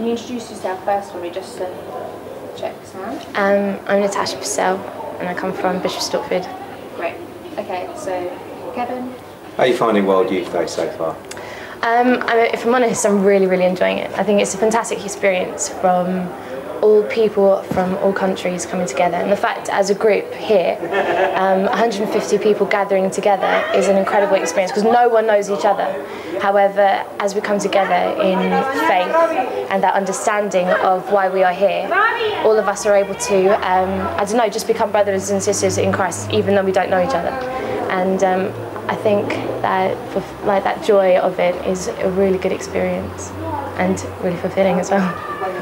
can you introduce yourself first for me, just to check sound? Um, I'm Natasha Purcell and I come from Bishop Stortford. Great. Okay, so Kevin. How are you finding World Youth Day so far? Um, I if I'm honest, I'm really, really enjoying it. I think it's a fantastic experience from all people from all countries coming together. And the fact as a group here, um, 150 people gathering together is an incredible experience because no one knows each other. However, as we come together in faith and that understanding of why we are here, all of us are able to, um, I don't know, just become brothers and sisters in Christ, even though we don't know each other. And um, I think that like that joy of it is a really good experience and really fulfilling as well.